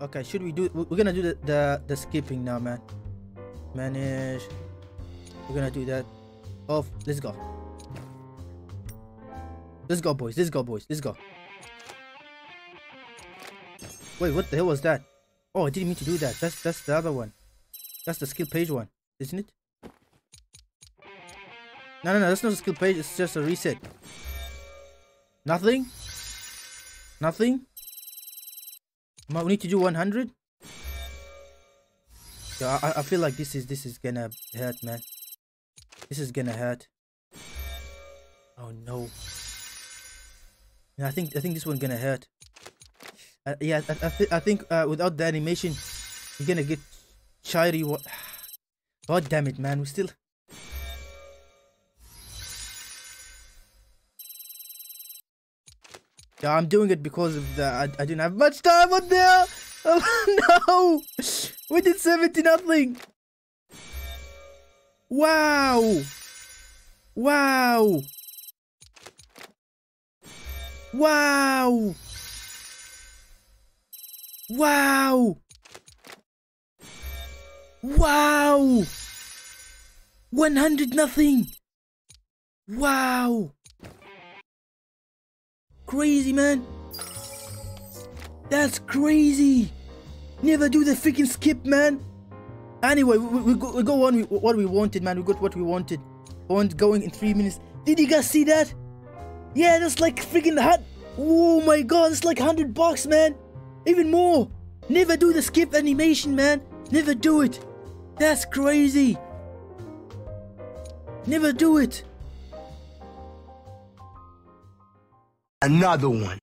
Okay, should we do? We're gonna do the the, the skipping now, man. Manage. We're gonna do that. Off. Let's go. Let's go, boys. Let's go, boys. Let's go. Wait, what the hell was that? Oh, I didn't mean to do that. That's that's the other one. That's the skill page one, isn't it? No, no, no. That's not a skill page. It's just a reset. Nothing. Nothing. We need to do 100. Yeah, I, I feel like this is this is gonna hurt, man. This is gonna hurt. Oh no. Yeah, I think I think this one's gonna hurt. Uh, yeah, I, I, th I think uh, without the animation, you're gonna get shiny. What? God damn it, man! We still. I'm doing it because of the I, I didn't have much time on there. Oh no! We did 70 nothing. Wow! Wow! Wow! Wow! Wow! 100 nothing! Wow! Crazy, man! That's crazy! Never do the freaking skip, man! Anyway, we, we, go, we go on with what we wanted, man. We got what we wanted. On going in three minutes. Did you guys see that? Yeah, that's like freaking hot. Oh my god, it's like 100 bucks, man. Even more. Never do the skip animation, man. Never do it. That's crazy. Never do it. Another one.